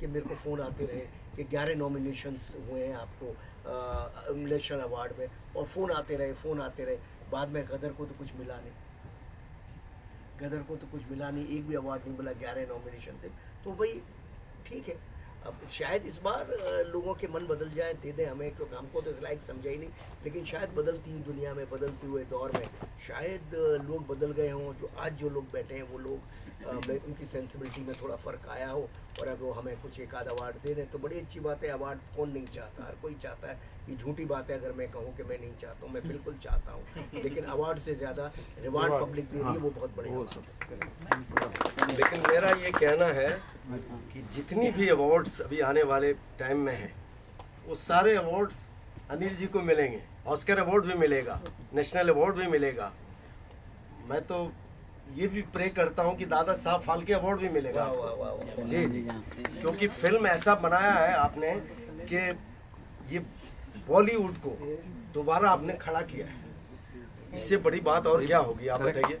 कि मेरे को फ़ोन आते रहे कि ग्यारह नॉमिनेशंस हुए हैं आपको नेशनल अवार्ड में, और फ़ोन आते रहे फ़ोन आते रहे। बाद में गदर को तो कुछ मिला नहीं। गदर को तो कुछ मिला नहीं, एक भी अवार्ड नहीं मिला, ग्यारह नॉमिनेशन थे। तो भाई ठीक है। अब शायद इस बार लोगों के मन बदल जाए दे दें हमें क्योंकि हमको तो इस लायक समझा ही नहीं। लेकिन शायद बदलती हुई दुनिया में बदलते हुए दौर में शायद लोग बदल गए हों जो आज जो लोग बैठे हैं वो लोग उनकी सेंसिबिलिटी में थोड़ा फ़र्क आया हो और अब वो हमें कुछ एक आध अवार्ड दे दें तो बड़ी अच्छी बात है अवार्ड कौन नहीं चाहता? हर कोई चाहता है ये झूठी बात है अगर मैं कहूँ कि मैं नहीं चाहता हूँ मैं बिल्कुल चाहता हूँ। लेकिन अवार्ड से ज़्यादा रिवार्ड पब्लिक दे रही है। वो बहुत बढ़िया लेकिन मेरा ये कहना है कि जितनी भी अवार्ड्स अभी आने वाले टाइम में हैं वो सारे अवार्ड्स अनिल जी को मिलेंगे। ऑस्कर अवार्ड भी मिलेगा नेशनल अवार्ड भी मिलेगा। मैं तो ये भी प्रे करता हूँ कि दादा साहब फाल्के अवार्ड भी मिलेगा। वाह वाह वाह जी जी। क्योंकि फ़िल्म ऐसा बनाया है आपने कि ये बॉलीवुड को दोबारा आपने खड़ा किया है। इससे बड़ी बात और क्या होगी आप बताइए।